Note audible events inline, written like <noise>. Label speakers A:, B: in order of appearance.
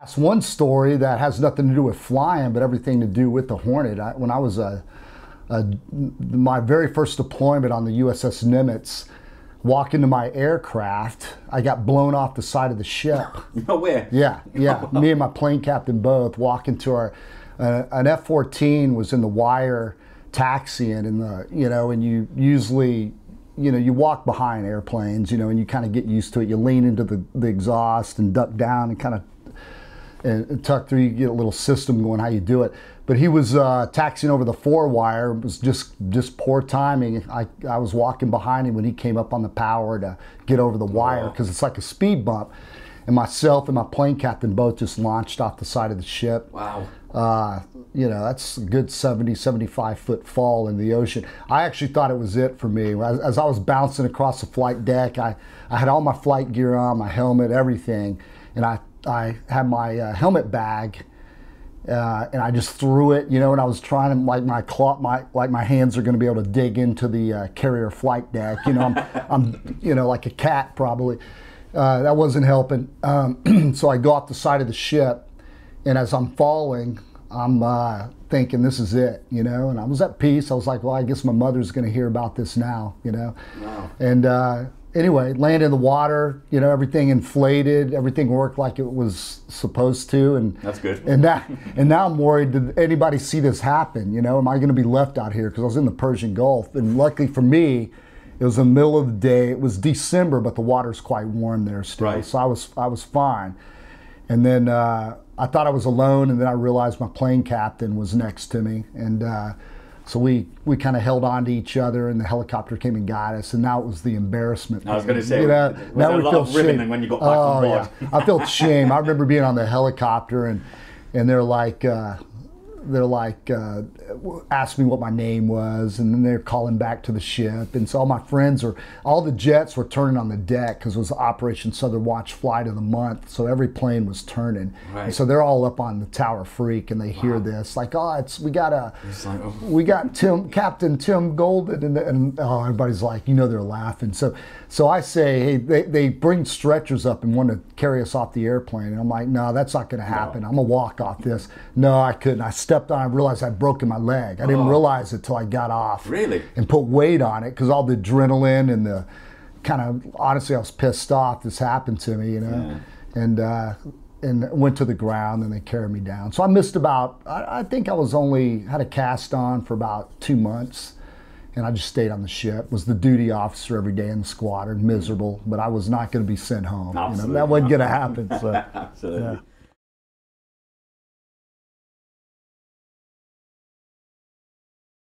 A: That's one story that has nothing to do with flying, but everything to do with the Hornet. I, when I was a, a, my very first deployment on the USS Nimitz, walk into my aircraft, I got blown off the side of the ship. <laughs>
B: No way.
A: Yeah, yeah. <laughs> Me and my plane captain both walk into our uh, an F-14 was in the wire taxiing in the you know, and you usually you know you walk behind airplanes, you know, and you kind of get used to it. You lean into the, the exhaust and duck down and kind of and tuck through. You get a little system going how you do it. But he was uh, taxiing over the four wire. It was just just poor timing. I, I was walking behind him when he came up on the power to get over the wire because it's like a speed bump. And myself and my plane captain both just launched off the side of the ship.
B: Wow.
A: Uh, you know, that's a good 70, 75 foot fall in the ocean. I actually thought it was it for me. As, as I was bouncing across the flight deck, I, I had all my flight gear on, my helmet, everything. And I, I had my uh, helmet bag uh, and I just threw it, you know, and I was trying to like my claw, my like my hands are going to be able to dig into the uh, carrier flight deck, you know, I'm, <laughs> I'm, you know, like a cat probably. Uh, that wasn't helping. Um, <clears throat> so I go off the side of the ship, and as I'm falling, I'm uh, thinking this is it, you know. And I was at peace. I was like, well, I guess my mother's going to hear about this now, you know.
B: Wow.
A: And uh, anyway, land in the water, you know, everything inflated, everything worked like it was supposed to, and
B: That's good.
A: And that, and now I'm worried. Did anybody see this happen? You know, am I going to be left out here because I was in the Persian Gulf? And luckily for me, it was the middle of the day. It was December, but the water's quite warm there still,
B: Right.
A: so I was I was fine. And then uh, I thought I was alone, and then I realized my plane captain was next to me, and uh, so we we kind of held on to each other, and the helicopter came and got us, and now it was the embarrassment.
B: I was gonna say,
A: you know,
B: was
A: now we
B: lot
A: feel shame.
B: when you got back on
A: oh,
B: board?
A: Yeah. I felt shame. I remember being on the helicopter, and and they're like. Uh, they're like uh, asked me what my name was and then they're calling back to the ship and so all my friends are all the jets were turning on the deck because it was operation southern watch flight of the month so every plane was turning
B: Right.
A: and so they're all up on the tower freak and they hear this like oh it's we got a
B: like, oh.
A: we got Tim, Captain Tim Golden, and, and oh, everybody's like, you know, they're laughing. So, so I say, hey, they, they bring stretchers up and want to carry us off the airplane, and I'm like, no, that's not going to happen. I'm gonna walk off this. No, I couldn't. I stepped on. I realized I'd broken my leg. I didn't
B: Oh.
A: realize it till I got off.
B: Really?
A: And put weight on it because all the adrenaline and the kind of honestly, I was pissed off. This happened to me, you know, and. Uh, and went to the ground and they carried me down. So I missed about, I, I think I was only, had a cast on for about two months and I just stayed on the ship, was the duty officer every day in the squadron, miserable, but I was not going to be sent home. You know, that wasn't going to happen. So. <laughs>
B: Absolutely.